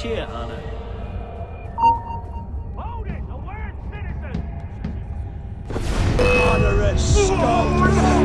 cheer, Anna. Hold it, alert citizen! Oh, Moderate scum!